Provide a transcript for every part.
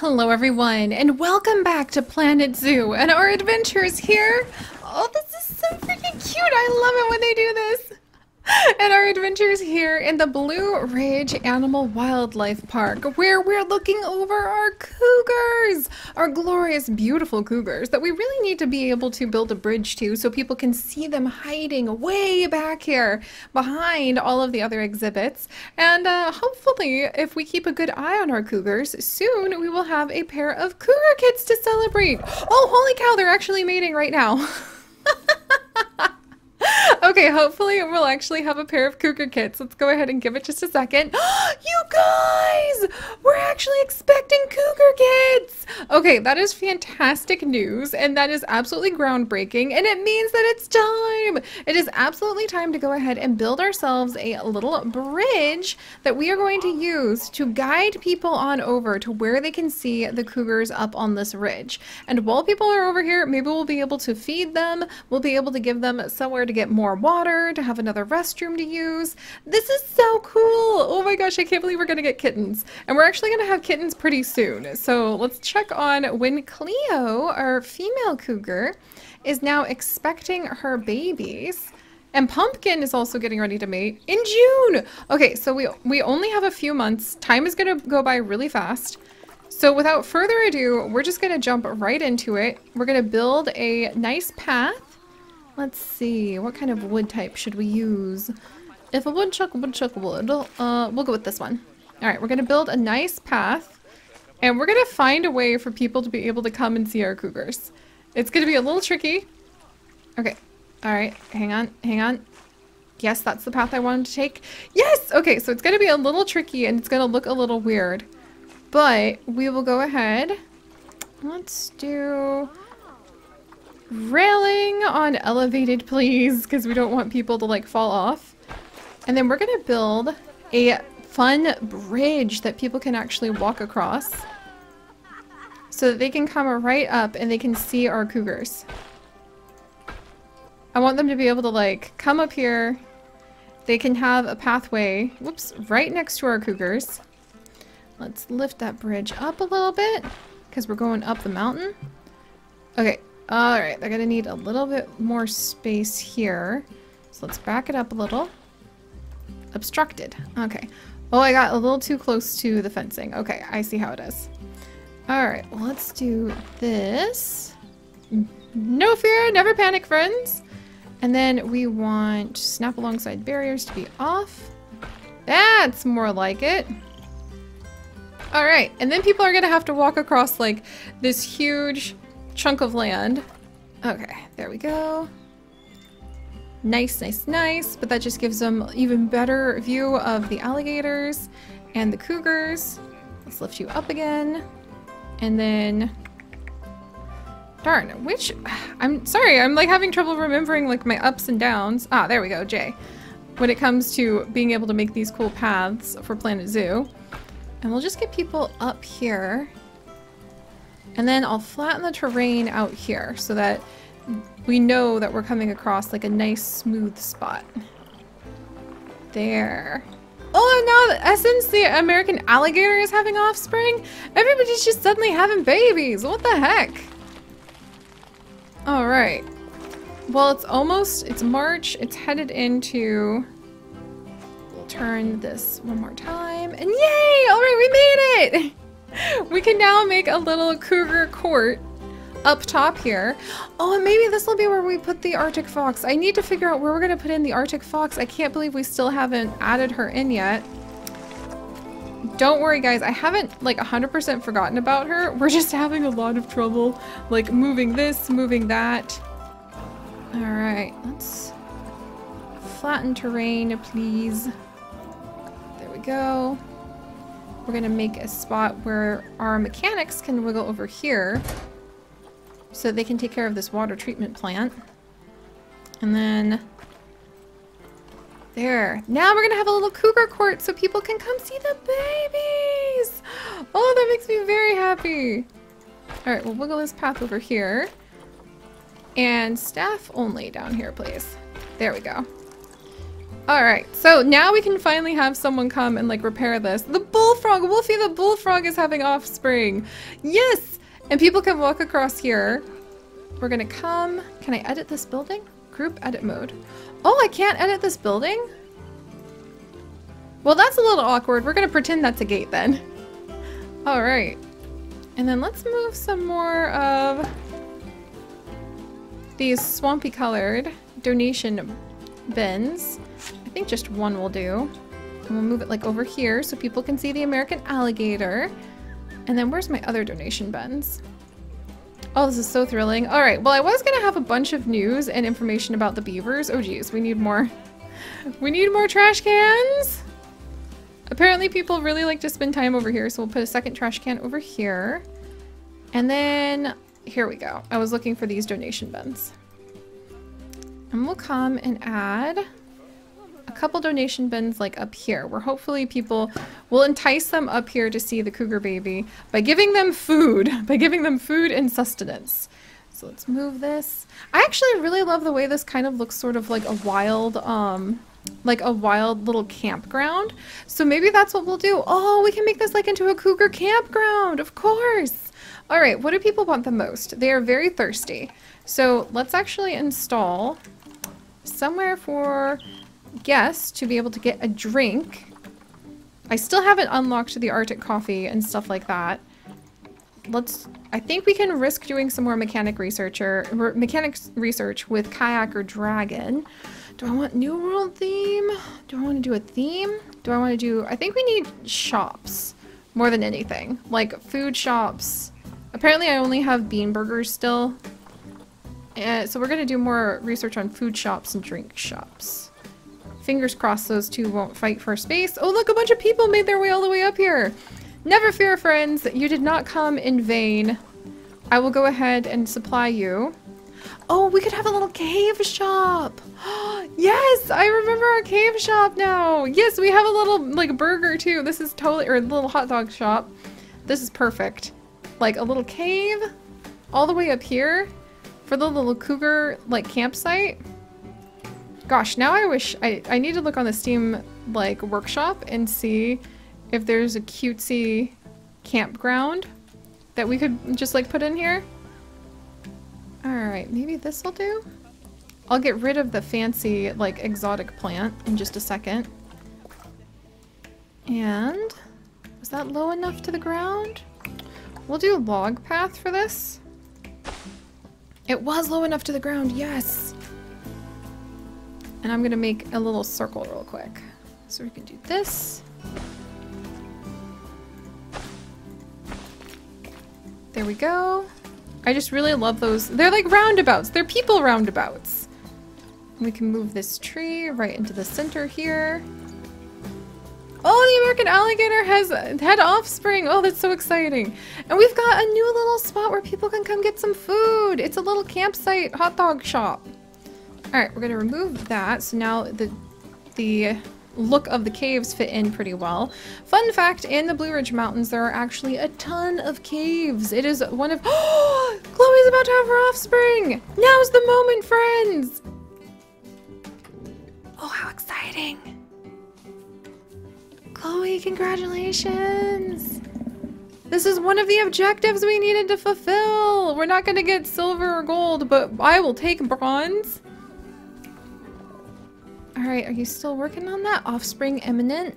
Hello everyone, and welcome back to Planet Zoo and our adventures here. Oh, this is so freaking cute. I love it when they do this. And our adventures here in the Blue Ridge Animal Wildlife Park, where we're looking over our cougars, our glorious, beautiful cougars that we really need to be able to build a bridge to so people can see them hiding way back here behind all of the other exhibits. And uh, hopefully, if we keep a good eye on our cougars, soon we will have a pair of cougar kits to celebrate. Oh, holy cow, they're actually mating right now. okay, hopefully we'll actually have a pair of cougar kits. Let's go ahead and give it just a second. you guys! We're actually expecting cougar kits! Okay, that is fantastic news, and that is absolutely groundbreaking, and it means that it's time! It is absolutely time to go ahead and build ourselves a little bridge that we are going to use to guide people on over to where they can see the cougars up on this ridge. And while people are over here, maybe we'll be able to feed them, we'll be able to give them somewhere to get more water, to have another restroom to use. This is so cool! Oh my gosh, I can't believe we're gonna get kittens. And we're actually gonna have kittens pretty soon. So let's check on when Cleo, our female cougar, is now expecting her babies. And Pumpkin is also getting ready to mate in June. Okay, so we, we only have a few months. Time is gonna go by really fast. So without further ado, we're just gonna jump right into it. We're gonna build a nice path Let's see, what kind of wood type should we use? If a woodchuck, woodchuck wood, uh, we'll go with this one. Alright, we're gonna build a nice path, and we're gonna find a way for people to be able to come and see our cougars. It's gonna be a little tricky. Okay, alright, hang on, hang on. Yes, that's the path I wanted to take. Yes! Okay, so it's gonna be a little tricky and it's gonna look a little weird. But we will go ahead. Let's do railing on elevated, please, because we don't want people to like fall off. And then we're going to build a fun bridge that people can actually walk across so that they can come right up and they can see our cougars. I want them to be able to like come up here. They can have a pathway, whoops, right next to our cougars. Let's lift that bridge up a little bit because we're going up the mountain. Okay, Alright, they're gonna need a little bit more space here. So let's back it up a little. Obstructed. Okay. Oh, I got a little too close to the fencing. Okay, I see how it is. Alright, let's do this. No fear, never panic, friends. And then we want snap alongside barriers to be off. That's more like it. Alright, and then people are gonna have to walk across like this huge chunk of land. Okay, there we go. Nice, nice, nice. But that just gives them even better view of the alligators and the cougars. Let's lift you up again. And then... Darn, which... I'm sorry, I'm like having trouble remembering like my ups and downs. Ah, there we go, Jay. When it comes to being able to make these cool paths for Planet Zoo. And we'll just get people up here and then I'll flatten the terrain out here so that we know that we're coming across like a nice smooth spot. There. Oh, now uh, since the American alligator is having offspring, everybody's just suddenly having babies. What the heck? All right. Well, it's almost, it's March. It's headed into, we'll turn this one more time and yay! All right, we made it! we can now make a little cougar court up top here. Oh, and maybe this will be where we put the Arctic fox. I need to figure out where we're going to put in the Arctic fox. I can't believe we still haven't added her in yet. Don't worry, guys. I haven't, like, 100% forgotten about her. We're just having a lot of trouble, like, moving this, moving that. All right, let's flatten terrain, please. There we go. We're gonna make a spot where our mechanics can wiggle over here so they can take care of this water treatment plant. And then there. Now we're gonna have a little cougar court so people can come see the babies. Oh, that makes me very happy. All right, we'll wiggle this path over here. And staff only down here, please. There we go. Alright, so now we can finally have someone come and like repair this. The bullfrog! Wolfie the bullfrog is having offspring! Yes! And people can walk across here. We're gonna come... Can I edit this building? Group edit mode. Oh, I can't edit this building? Well, that's a little awkward. We're gonna pretend that's a gate then. Alright. And then let's move some more of these swampy colored donation bins. I think just one will do. And we'll move it like over here so people can see the American alligator. And then where's my other donation bins? Oh, this is so thrilling. All right, well, I was gonna have a bunch of news and information about the beavers. Oh geez, we need more. We need more trash cans. Apparently people really like to spend time over here, so we'll put a second trash can over here. And then, here we go. I was looking for these donation bins. And we'll come and add a couple donation bins like up here where hopefully people will entice them up here to see the cougar baby by giving them food, by giving them food and sustenance. So let's move this. I actually really love the way this kind of looks sort of like a wild, um, like a wild little campground. So maybe that's what we'll do. Oh, we can make this like into a cougar campground, of course. All right, what do people want the most? They are very thirsty. So let's actually install somewhere for guests to be able to get a drink. I still haven't unlocked the Arctic coffee and stuff like that. Let's, I think we can risk doing some more mechanic researcher, mechanics research with kayak or dragon. Do I want New World theme? Do I want to do a theme? Do I want to do, I think we need shops more than anything. Like food shops. Apparently I only have bean burgers still. Uh, so we're going to do more research on food shops and drink shops. Fingers crossed those two won't fight for space. Oh, look, a bunch of people made their way all the way up here. Never fear, friends. You did not come in vain. I will go ahead and supply you. Oh, we could have a little cave shop. yes, I remember our cave shop now. Yes, we have a little like burger too. This is totally, or a little hot dog shop. This is perfect. Like a little cave all the way up here for the little cougar like campsite. Gosh, now I wish I, I need to look on the Steam like workshop and see if there's a cutesy campground that we could just like put in here. Alright, maybe this will do? I'll get rid of the fancy like exotic plant in just a second. And was that low enough to the ground? We'll do a log path for this. It was low enough to the ground, yes! And I'm gonna make a little circle real quick. So we can do this. There we go. I just really love those. They're like roundabouts. They're people roundabouts. We can move this tree right into the center here. Oh, the American alligator has had offspring. Oh, that's so exciting. And we've got a new little spot where people can come get some food. It's a little campsite hot dog shop. Alright, we're gonna remove that. So now the the look of the caves fit in pretty well. Fun fact, in the Blue Ridge Mountains, there are actually a ton of caves. It is one of- Oh! Chloe's about to have her offspring! Now's the moment, friends! Oh, how exciting! Chloe, congratulations! This is one of the objectives we needed to fulfill! We're not gonna get silver or gold, but I will take bronze. Alright, are you still working on that? Offspring imminent?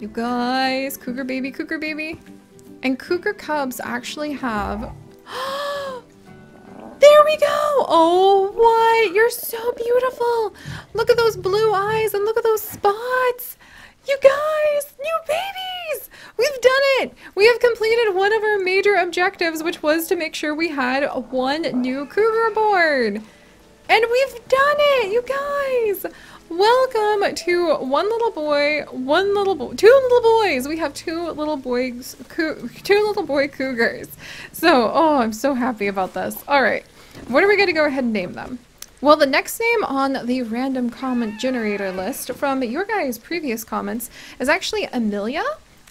You guys, cougar baby, cougar baby. And cougar cubs actually have... there we go! Oh, what? You're so beautiful! Look at those blue eyes and look at those spots! You guys, new babies! We've done it! We have completed one of our major objectives, which was to make sure we had one new cougar born. And we've done it, you guys! Welcome to one little boy, one little boy, two little boys. We have two little boys, two little boy cougars. So, oh, I'm so happy about this. All right, what are we to go ahead and name them? Well, the next name on the random comment generator list from your guys' previous comments is actually Amelia.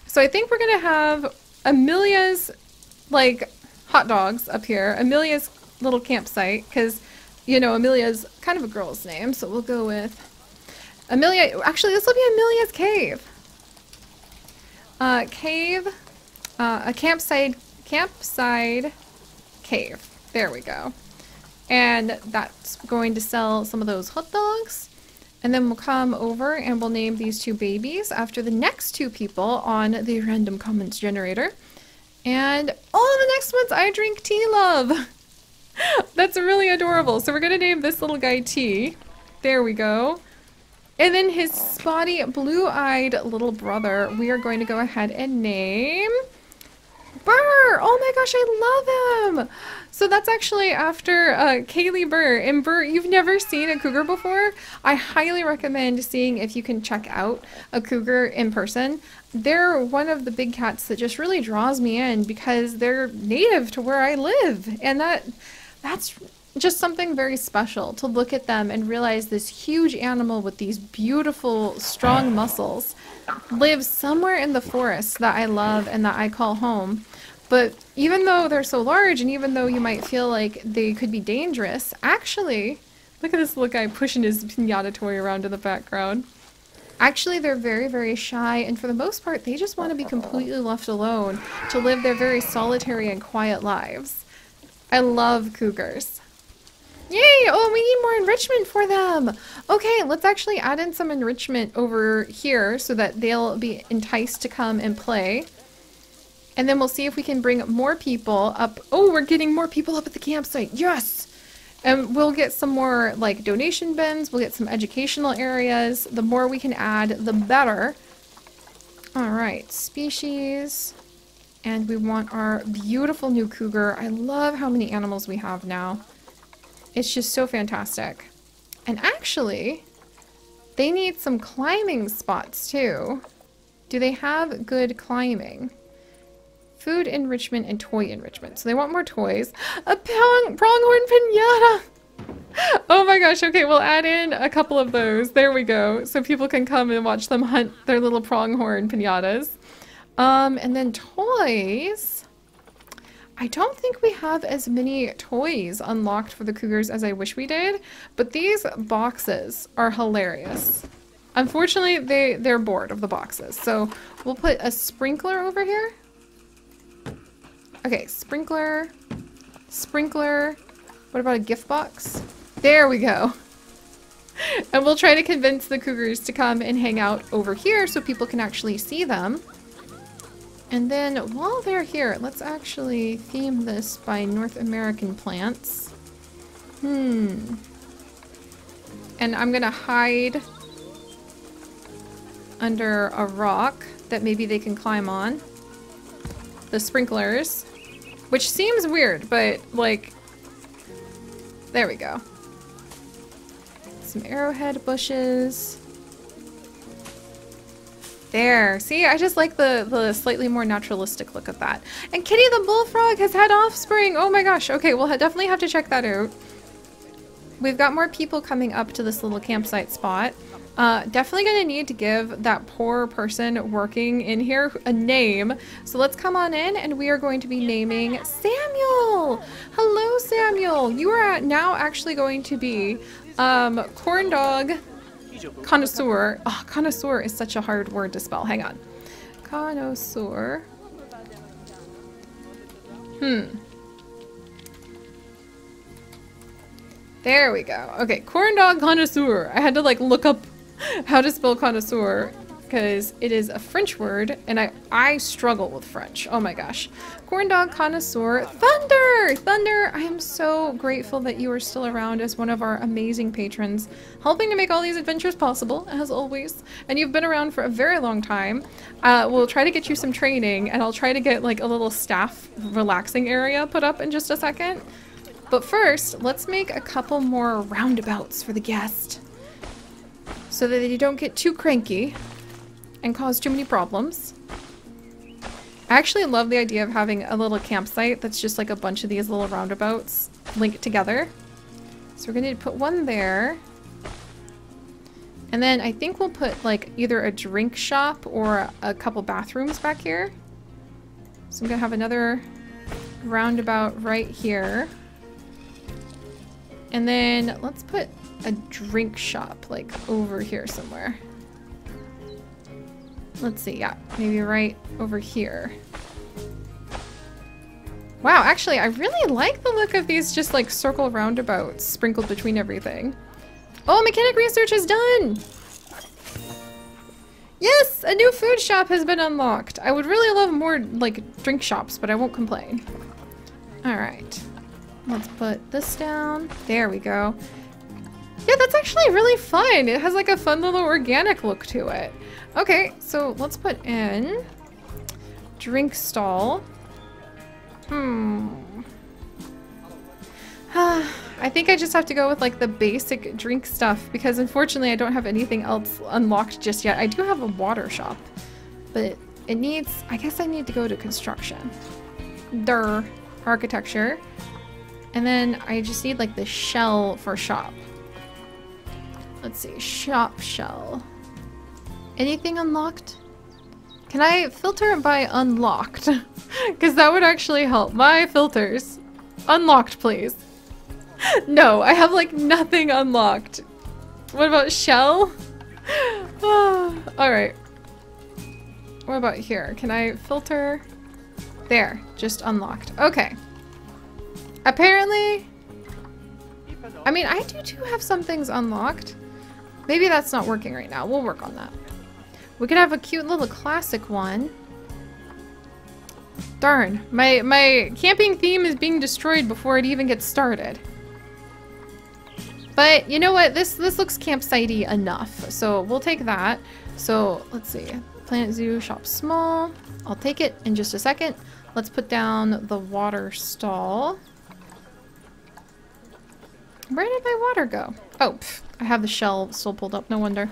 So I think we're to have Amelia's, like, hot dogs up here. Amelia's little campsite, because you know, Amelia's kind of a girl's name, so we'll go with Amelia, actually this will be Amelia's cave. Uh, cave, uh, a campsite, campsite cave. There we go. And that's going to sell some of those hot dogs. And then we'll come over and we'll name these two babies after the next two people on the random comments generator. And all the next ones I drink tea love. That's really adorable. So we're going to name this little guy T. There we go. And then his spotty blue-eyed little brother, we are going to go ahead and name Burr! Oh my gosh, I love him! So that's actually after uh, Kaylee Burr. And Burr, you've never seen a cougar before? I highly recommend seeing if you can check out a cougar in person. They're one of the big cats that just really draws me in because they're native to where I live. And that that's just something very special to look at them and realize this huge animal with these beautiful, strong muscles lives somewhere in the forest that I love and that I call home. But even though they're so large and even though you might feel like they could be dangerous, actually, look at this little guy pushing his pinata toy around in the background. Actually, they're very, very shy, and for the most part, they just want to be completely left alone to live their very solitary and quiet lives. I love cougars. Yay! Oh, we need more enrichment for them! Okay, let's actually add in some enrichment over here so that they'll be enticed to come and play. And then we'll see if we can bring more people up. Oh, we're getting more people up at the campsite. Yes! And we'll get some more like donation bins. We'll get some educational areas. The more we can add, the better. All right, species. And we want our beautiful new cougar. I love how many animals we have now. It's just so fantastic. And actually, they need some climbing spots too. Do they have good climbing? Food enrichment and toy enrichment. So they want more toys. A prong pronghorn pinata! Oh my gosh, okay, we'll add in a couple of those. There we go. So people can come and watch them hunt their little pronghorn pinatas. Um, and then toys. I don't think we have as many toys unlocked for the cougars as I wish we did, but these boxes are hilarious. Unfortunately, they, they're bored of the boxes. So we'll put a sprinkler over here. Okay, sprinkler, sprinkler. What about a gift box? There we go. And we'll try to convince the cougars to come and hang out over here so people can actually see them. And then while they're here, let's actually theme this by North American plants. Hmm. And I'm gonna hide under a rock that maybe they can climb on. The sprinklers. Which seems weird, but like, there we go. Some arrowhead bushes. There. See, I just like the, the slightly more naturalistic look of that. And Kitty the Bullfrog has had offspring. Oh my gosh. Okay, we'll definitely have to check that out. We've got more people coming up to this little campsite spot. Uh, definitely gonna need to give that poor person working in here a name. So let's come on in and we are going to be naming Samuel. Hello, Samuel. You are now actually going to be um, corn dog connoisseur. Oh, connoisseur is such a hard word to spell. Hang on. Connoisseur. Hmm. There we go. Okay, corn dog connoisseur. I had to like look up how to spell connoisseur because it is a French word and I, I struggle with French. Oh my gosh. Corn dog connoisseur. Thunder! Thunder, I am so grateful that you are still around as one of our amazing patrons, helping to make all these adventures possible, as always. And you've been around for a very long time. Uh, we'll try to get you some training and I'll try to get like a little staff relaxing area put up in just a second. But first, let's make a couple more roundabouts for the guest so that they don't get too cranky and cause too many problems. I actually love the idea of having a little campsite that's just like a bunch of these little roundabouts linked together. So we're going to put one there. And then I think we'll put like either a drink shop or a couple bathrooms back here. So I'm going to have another roundabout right here. And then let's put a drink shop, like over here somewhere. Let's see, yeah, maybe right over here. Wow, actually, I really like the look of these just like circle roundabouts sprinkled between everything. Oh, mechanic research is done! Yes, a new food shop has been unlocked. I would really love more like drink shops, but I won't complain. All right, let's put this down. There we go. Yeah, that's actually really fun. It has like a fun little organic look to it. Okay, so let's put in drink stall. Hmm. I think I just have to go with like the basic drink stuff because unfortunately I don't have anything else unlocked just yet. I do have a water shop, but it needs, I guess I need to go to construction. Dur, architecture. And then I just need like the shell for shop. Let's see, shop shell. Anything unlocked? Can I filter by unlocked? Because that would actually help. My filters. Unlocked, please. no, I have like nothing unlocked. What about shell? Alright. What about here? Can I filter? There, just unlocked. Okay. Apparently... I mean, I do too have some things unlocked. Maybe that's not working right now. We'll work on that. We could have a cute little classic one. Darn, my, my camping theme is being destroyed before it even gets started. But you know what? This this looks campsitey enough. So we'll take that. So let's see. Planet Zoo shop small. I'll take it in just a second. Let's put down the water stall. Where did my water go? Oh, I have the shell still pulled up. No wonder.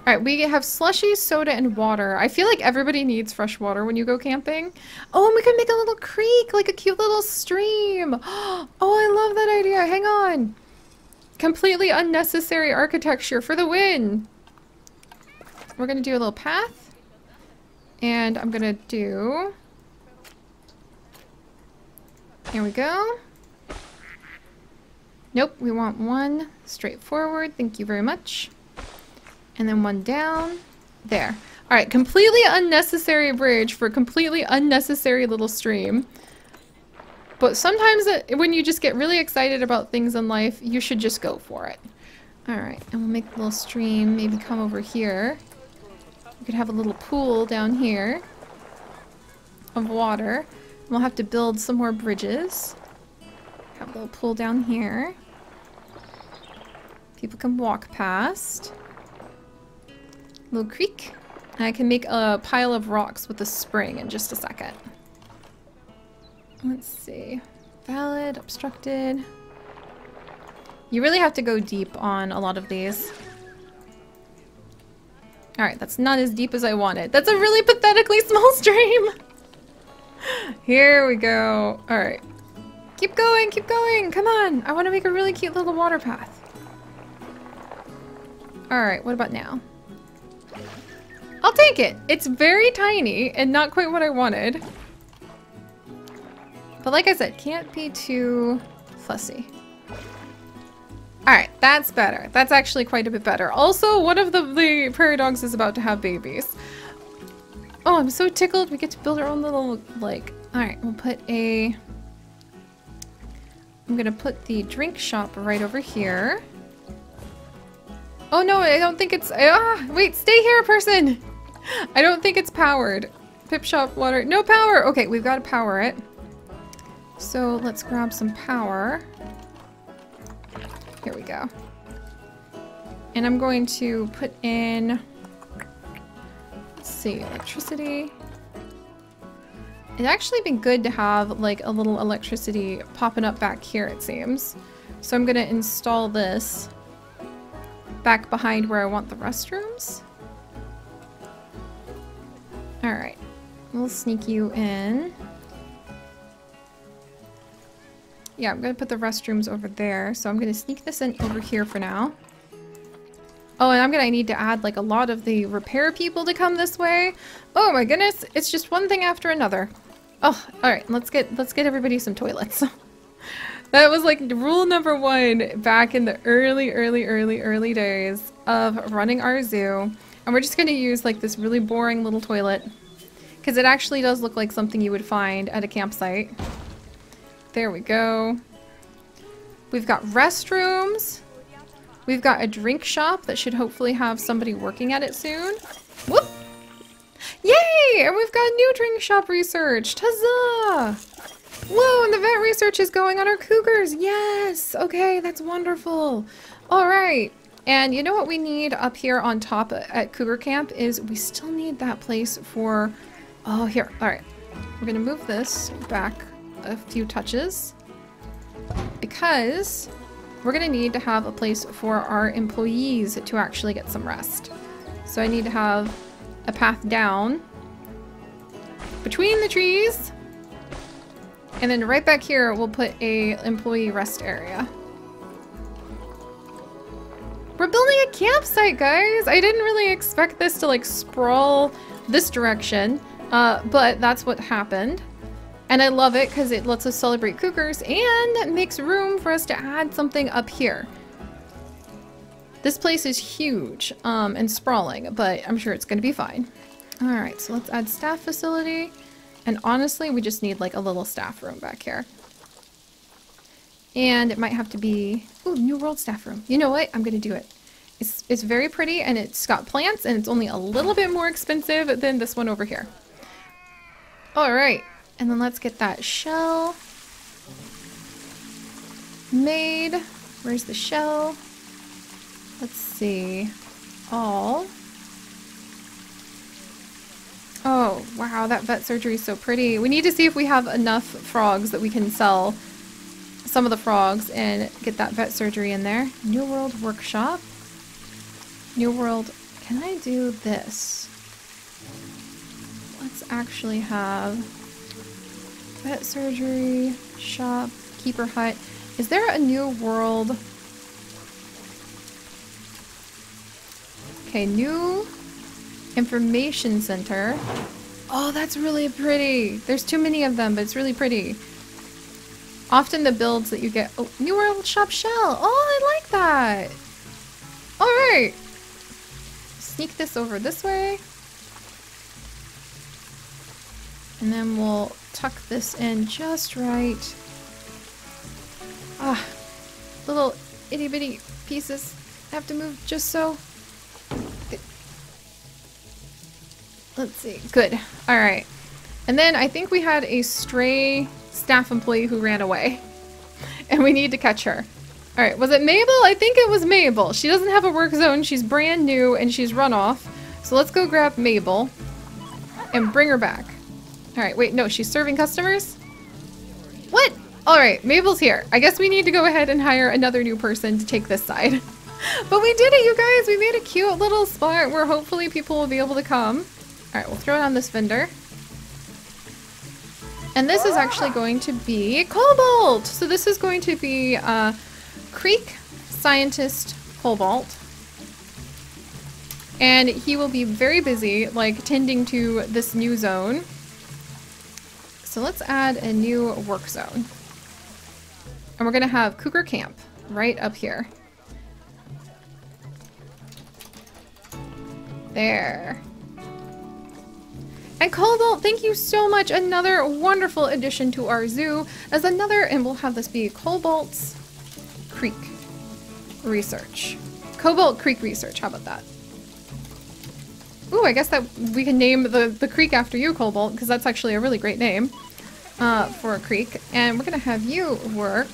Alright, we have slushy, soda, and water. I feel like everybody needs fresh water when you go camping. Oh, and we can make a little creek, like a cute little stream. Oh, I love that idea. Hang on. Completely unnecessary architecture for the win. We're going to do a little path. And I'm going to do... Here we go. Nope, we want one straight forward. Thank you very much. And then one down. There. Alright, completely unnecessary bridge for completely unnecessary little stream. But sometimes it, when you just get really excited about things in life, you should just go for it. Alright, and we'll make a little stream, maybe come over here. We could have a little pool down here of water. We'll have to build some more bridges. Have a little pool down here. People can walk past. Little creek. I can make a pile of rocks with a spring in just a second. Let's see. Valid, obstructed. You really have to go deep on a lot of these. Alright, that's not as deep as I wanted. That's a really pathetically small stream! Here we go. Alright. Keep going, keep going. Come on. I want to make a really cute little water path. Alright, what about now? I'll take it. It's very tiny and not quite what I wanted. But like I said, can't be too fussy. Alright, that's better. That's actually quite a bit better. Also, one of the, the prairie dogs is about to have babies. Oh, I'm so tickled. We get to build our own little, like... Alright, we'll put a... I'm gonna put the drink shop right over here. Oh no, I don't think it's- ah, wait, stay here, person! I don't think it's powered. Pip shop water, no power! Okay, we've got to power it. So let's grab some power. Here we go. And I'm going to put in, let's see, electricity. It'd actually be good to have like a little electricity popping up back here, it seems. So I'm gonna install this back behind where I want the restrooms. Alright, we'll sneak you in. Yeah, I'm gonna put the restrooms over there. So I'm gonna sneak this in over here for now. Oh, and I'm gonna need to add like a lot of the repair people to come this way. Oh my goodness, it's just one thing after another. Oh, all right. Let's get let's get everybody some toilets. That was like rule number one back in the early, early, early, early days of running our zoo. And we're just to use like this really boring little toilet. Because it actually does look like something you would find at a campsite. There we go. We've got restrooms. We've got a drink shop that should hopefully have somebody working at it soon. Whoop! Yay! And we've got new drink shop research. Huzzah! Whoa, and the vet research is going on our cougars. Yes! Okay, that's wonderful. All right. And you know what we need up here on top at Cougar Camp is we still need that place for... Oh, here. All right. We're going to move this back a few touches because we're going to need to have a place for our employees to actually get some rest. So I need to have a path down between the trees and then right back here we'll put a employee rest area. We're building a campsite, guys! I didn't really expect this to like sprawl this direction, uh, but that's what happened. And I love it because it lets us celebrate cougars and makes room for us to add something up here. This place is huge um, and sprawling, but I'm sure it's going to be fine. All right, so let's add staff facility. And honestly, we just need like a little staff room back here. And it might have to be... Ooh, New World staff room. You know what? I'm going to do it. It's, it's very pretty and it's got plants and it's only a little bit more expensive than this one over here. All right. And then let's get that shell made. Where's the shell? Let's see. All. Oh, wow, that vet surgery is so pretty. We need to see if we have enough frogs that we can sell some of the frogs and get that vet surgery in there. New World Workshop. New World, can I do this? Let's actually have Vet surgery, shop, keeper hut. Is there a new world? Okay, new information center. Oh, that's really pretty. There's too many of them, but it's really pretty. Often the builds that you get... Oh, New World Shop Shell. Oh, I like that. All right. Sneak this over this way. And then we'll tuck this in just right. Ah, little itty bitty pieces have to move just so. Let's see. Good. All right. And then I think we had a stray staff employee who ran away. And we need to catch her. All right. Was it Mabel? I think it was Mabel. She doesn't have a work zone. She's brand new and she's run off. So let's go grab Mabel and bring her back. Alright, wait, no, she's serving customers? What? Alright, Mabel's here. I guess we need to go ahead and hire another new person to take this side. but we did it, you guys! We made a cute little spot where hopefully people will be able to come. Alright, we'll throw it on this vendor. And this is actually going to be Cobalt! So this is going to be uh, Creek Scientist Cobalt. And he will be very busy, like, tending to this new zone. So let's add a new work zone. And we're going to have Cougar Camp right up here. There. And Cobalt, thank you so much. Another wonderful addition to our zoo as another, and we'll have this be Cobalt's Creek Research. Cobalt Creek Research, how about that? Ooh, I guess that we can name the, the creek after you, Cobalt, because that's actually a really great name uh, for a creek. And we're going to have you work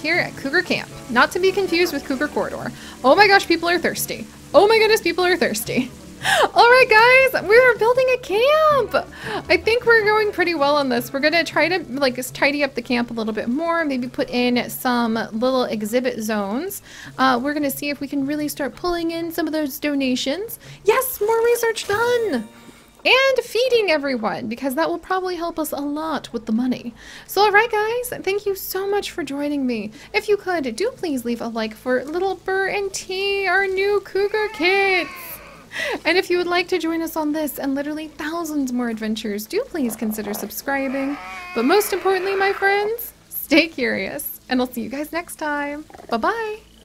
here at Cougar Camp. Not to be confused with Cougar Corridor. Oh my gosh, people are thirsty. Oh my goodness, people are thirsty. All right, guys, we're building a camp. I think we're going pretty well on this. We're gonna try to like tidy up the camp a little bit more, maybe put in some little exhibit zones. Uh, we're gonna see if we can really start pulling in some of those donations. Yes, more research done and feeding everyone because that will probably help us a lot with the money. So alright guys, thank you so much for joining me. If you could, do please leave a like for Little Burr and T, our new cougar kids. And if you would like to join us on this and literally thousands more adventures, do please consider subscribing. But most importantly, my friends, stay curious. And I'll see you guys next time. Bye-bye.